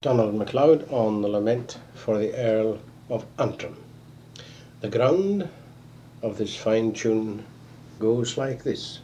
Donald MacLeod on the lament for the Earl of Antrim. The ground of this fine tune goes like this.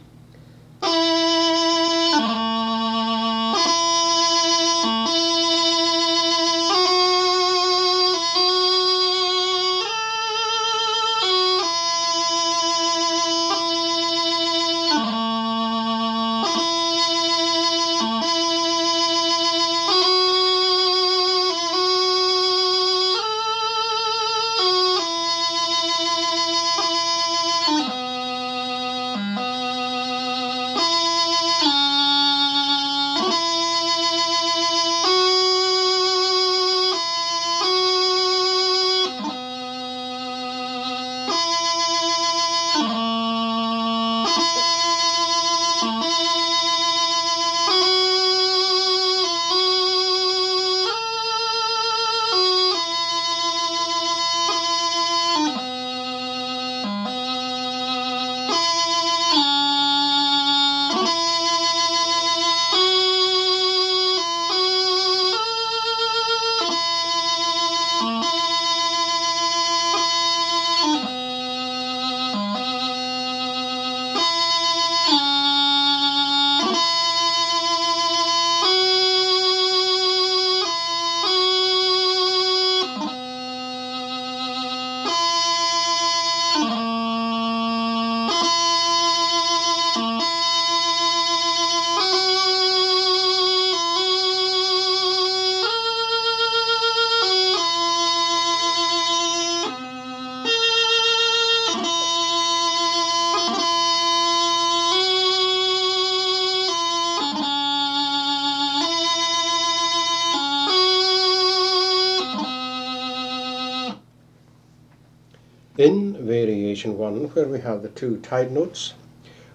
In variation 1, where we have the two tied notes,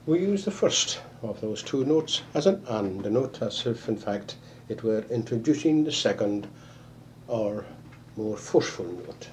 we use the first of those two notes as an AND note, as if in fact it were introducing the second or more forceful note.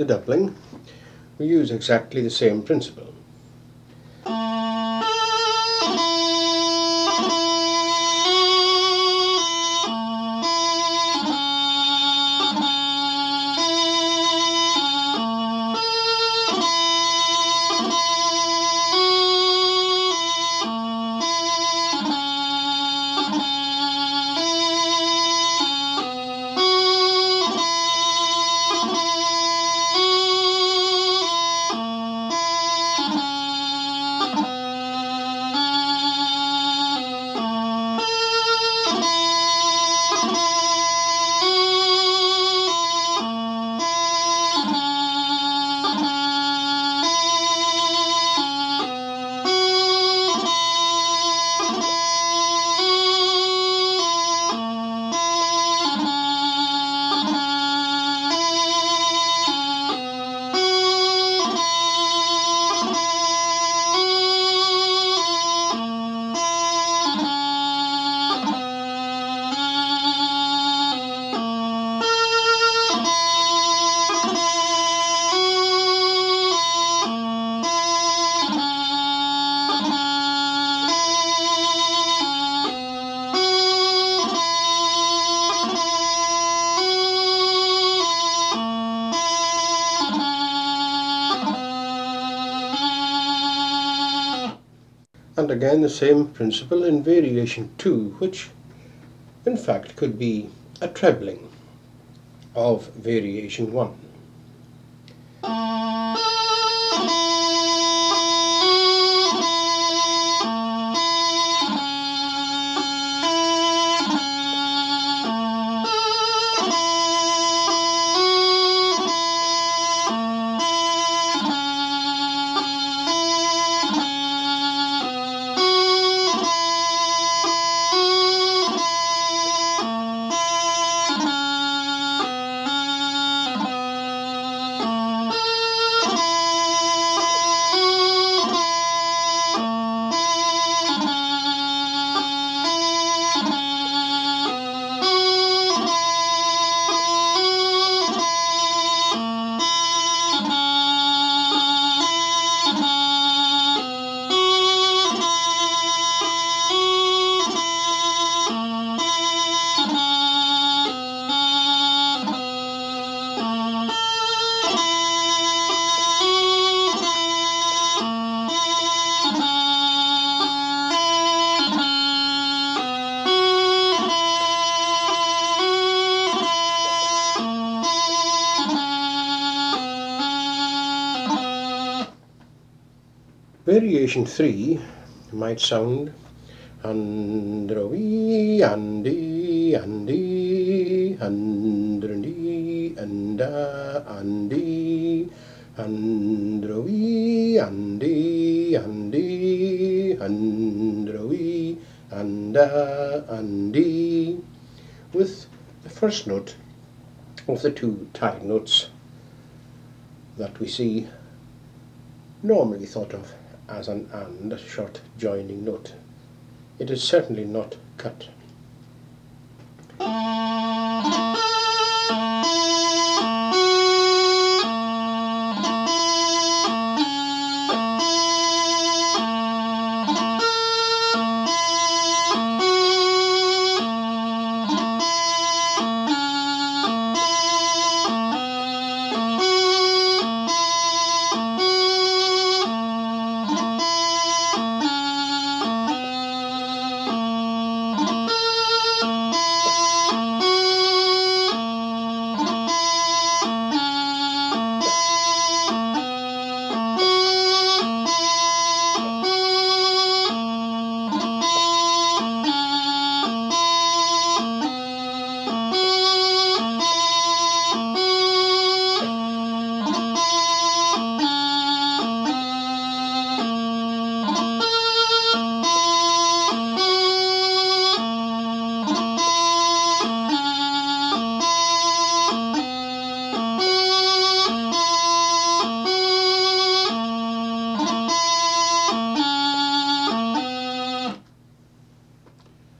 The doubling, we use exactly the same principle. And again the same principle in variation 2, which in fact could be a trebling of variation 1. Variation 3 might sound Androwi, Andy, Andy, Androni, Anda, Andy, Androwi, Andy, Andy, Androwi, Anda, Andy, with the first note of the two tied notes that we see normally thought of as an and short joining note. It is certainly not cut.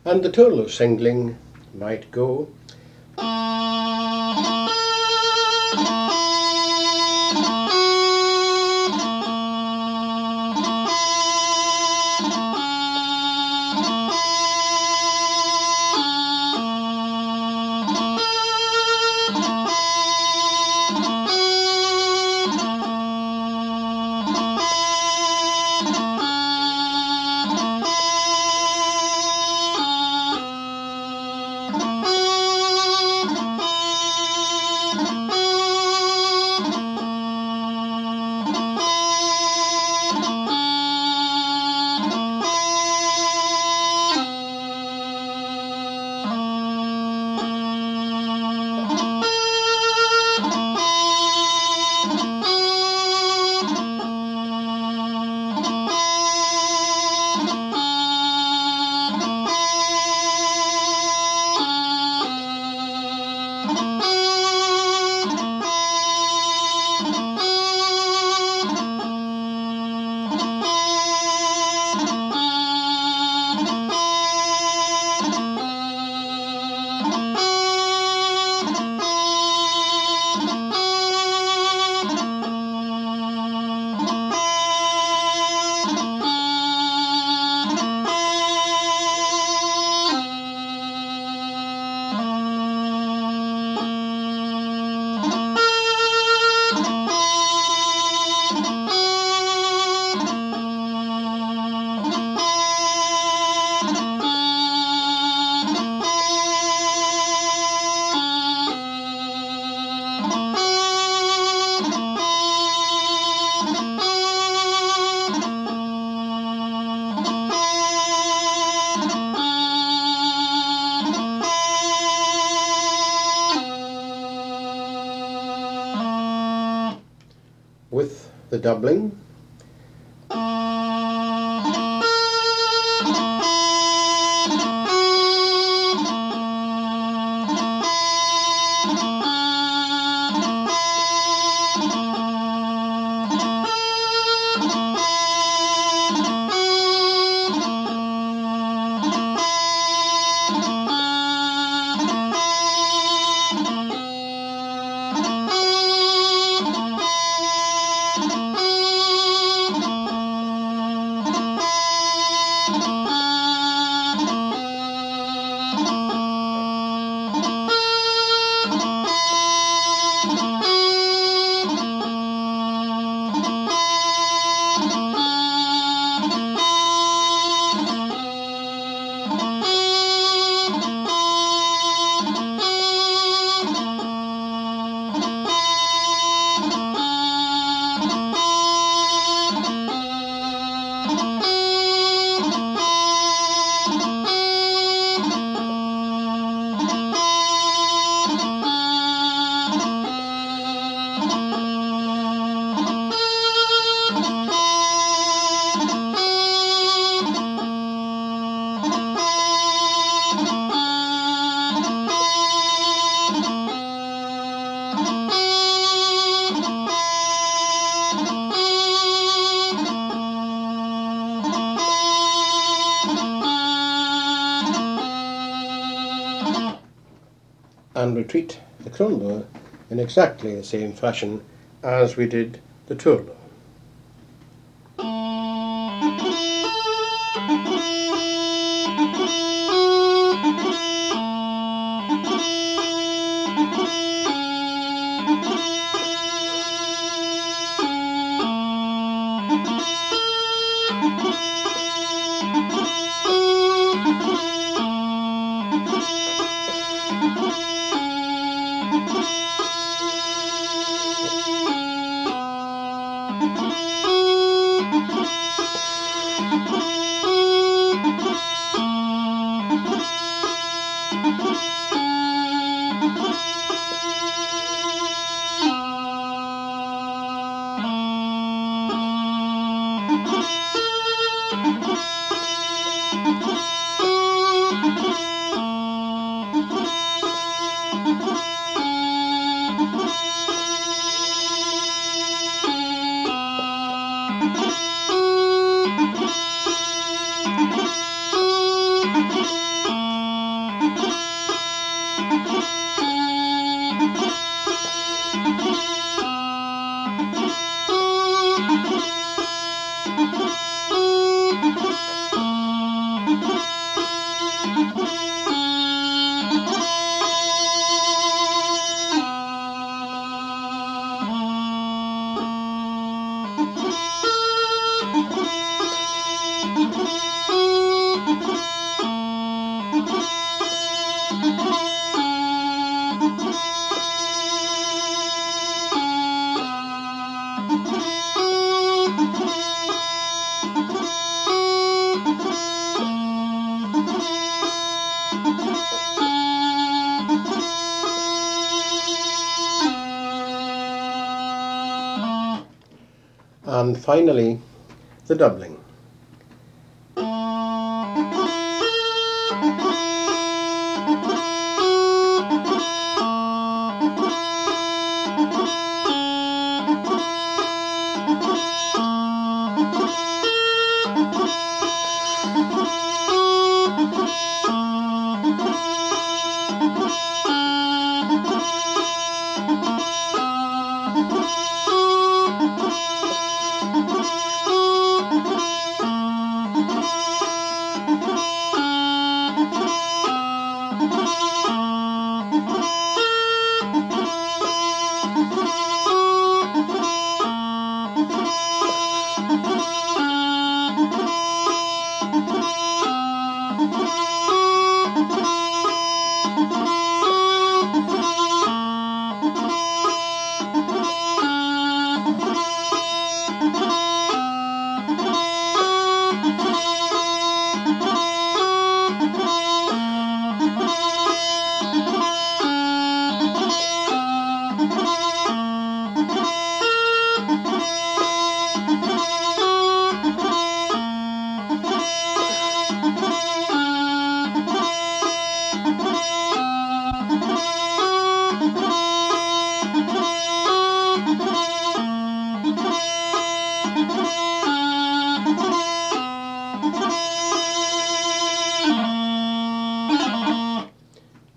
And the taorluath of singling might go with the doubling. And retreat the crunluath in exactly the same fashion as we did the Música Música and finally the doubling.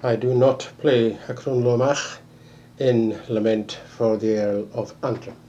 I do not play Hakron Lomach in Lament for the Earl of Antrim.